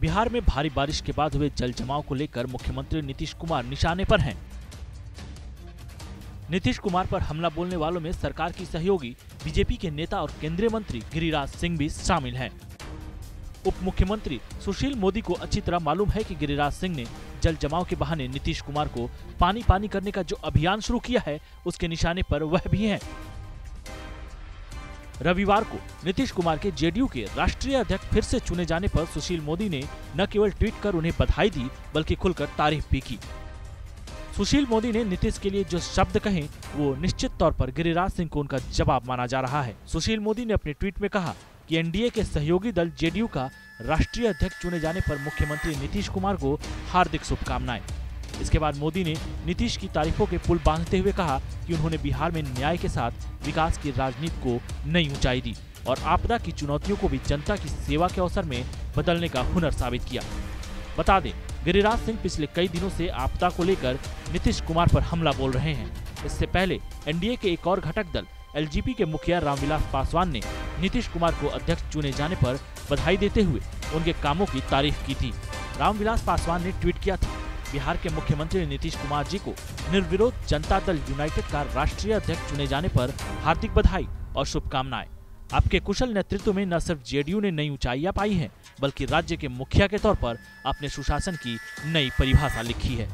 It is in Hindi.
बिहार में भारी बारिश के बाद हुए जल जमाव को लेकर मुख्यमंत्री नीतीश कुमार निशाने पर हैं। नीतीश कुमार पर हमला बोलने वालों में सरकार की सहयोगी, बीजेपी के नेता और केंद्रीय मंत्री गिरिराज सिंह भी शामिल हैं। उप मुख्यमंत्री सुशील मोदी को अच्छी तरह मालूम है कि गिरिराज सिंह ने जल जमाव के बहाने नीतीश कुमार को पानी पानी करने का जो अभियान शुरू किया है, उसके निशाने पर वह भी हैं। रविवार को नीतीश कुमार के जेडीयू के राष्ट्रीय अध्यक्ष फिर से चुने जाने पर सुशील मोदी ने न केवल ट्वीट कर उन्हें बधाई दी, बल्कि खुलकर तारीफ़ भी की। सुशील मोदी ने नीतीश के लिए जो शब्द कहे, वो निश्चित तौर पर गिरिराज सिंह को उनका जवाब माना जा रहा है। सुशील मोदी ने अपने ट्वीट में कहा कि एनडीए के सहयोगी दल जेडीयू का राष्ट्रीय अध्यक्ष चुने जाने पर मुख्यमंत्री नीतीश कुमार को हार्दिक शुभकामनाएँ। इसके बाद मोदी ने नीतीश की तारीफों के पुल बांधते हुए कहा कि उन्होंने बिहार में न्याय के साथ विकास की राजनीति को नई ऊंचाई दी और आपदा की चुनौतियों को भी जनता की सेवा के अवसर में बदलने का हुनर साबित किया। बता दें, गिरिराज सिंह पिछले कई दिनों से आपदा को लेकर नीतीश कुमार पर हमला बोल रहे हैं। इससे पहले एनडीए के एक और घटक दल एलजीपी के मुखिया रामविलास पासवान ने नीतीश कुमार को अध्यक्ष चुने जाने पर बधाई देते हुए उनके कामों की तारीफ़ की थी। रामविलास पासवान ने ट्वीट किया था। बिहार के मुख्यमंत्री नीतीश कुमार जी को निर्विरोध जनता दल यूनाइटेड का राष्ट्रीय अध्यक्ष चुने जाने पर हार्दिक बधाई और शुभकामनाएँ। आपके कुशल नेतृत्व में न सिर्फ़ जेडीयू ने नई ऊंचाइयाँ पाई हैं, बल्कि राज्य के मुखिया के तौर पर अपने सुशासन की नई परिभाषा लिखी है।